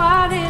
what it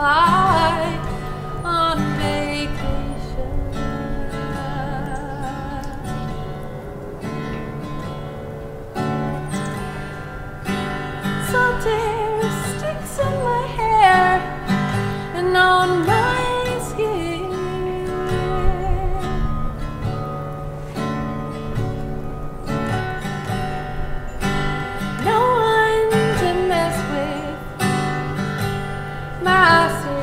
This abraço!